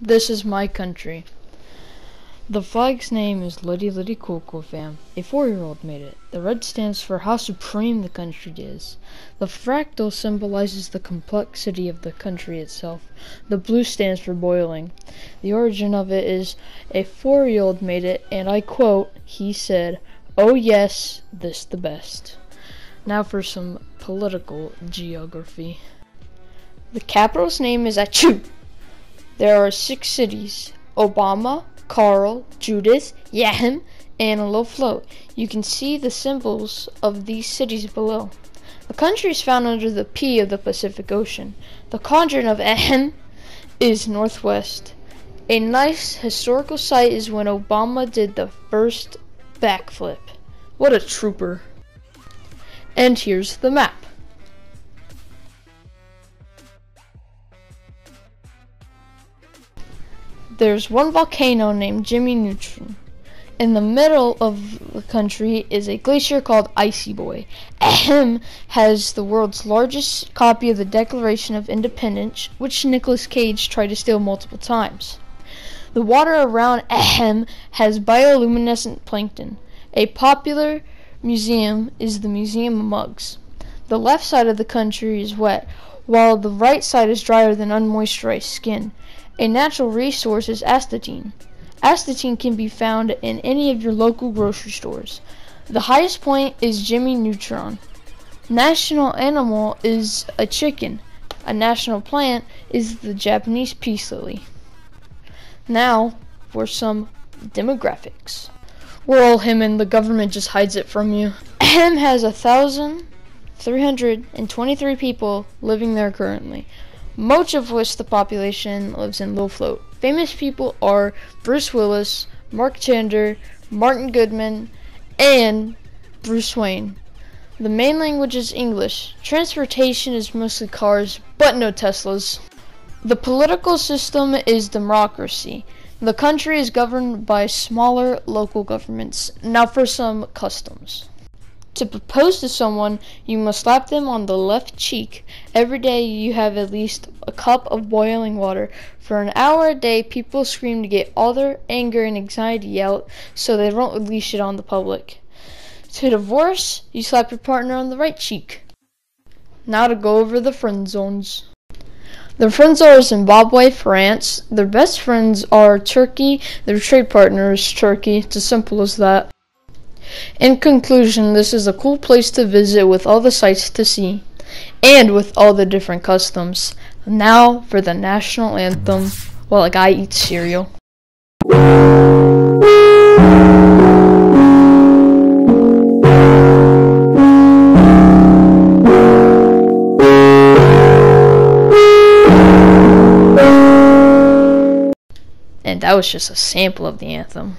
This is my country. The flag's name is Liddy Liddy Coco Fam. A four-year-old made it. The red stands for how supreme the country is. The fractal symbolizes the complexity of the country itself. The blue stands for boiling. The origin of it is a four-year-old made it, and I quote, he said, Oh yes, this the best. Now for some political geography. The capital's name is Achu. There are six cities. Obama, Carl, Judith, Yahem, and Loflo. You can see the symbols of these cities below. The country is found under the P of the Pacific Ocean. The cauldron of Ahem is northwest. A nice historical site is when Obama did the first backflip. What a trooper. And here's the map. There's one volcano named Jimmy Neutron. In the middle of the country is a glacier called Icy Boy. Ahem has the world's largest copy of the Declaration of Independence, which Nicolas Cage tried to steal multiple times. The water around Ahem has bioluminescent plankton. A popular museum is the Museum of Mugs. The left side of the country is wet, while the right side is drier than unmoisturized skin. A natural resource is astatine. Astatine can be found in any of your local grocery stores. The highest point is Jimmy Neutron. National animal is a chicken. A national plant is the Japanese peace lily. Now for some demographics. We're all him and the government just hides it from you. Him has a thousand three hundred and twenty-three people living there currently most of which the population lives in low float. Famous people are Bruce Willis, Mark Chander, Martin Goodman, and Bruce Wayne. The main language is English. Transportation is mostly cars, but no Teslas. The political system is democracy. The country is governed by smaller local governments. Now for some customs. To propose to someone, you must slap them on the left cheek. Every day you have at least a cup of boiling water. For an hour a day, people scream to get all their anger and anxiety out so they don't release it on the public. To divorce, you slap your partner on the right cheek. Now to go over the friend zones. Their friends are Zimbabwe, France. Their best friends are Turkey. Their trade partner is Turkey. It's as simple as that. In conclusion, this is a cool place to visit with all the sights to see, and with all the different customs. Now for the national anthem while a guy eats cereal. And that was just a sample of the anthem.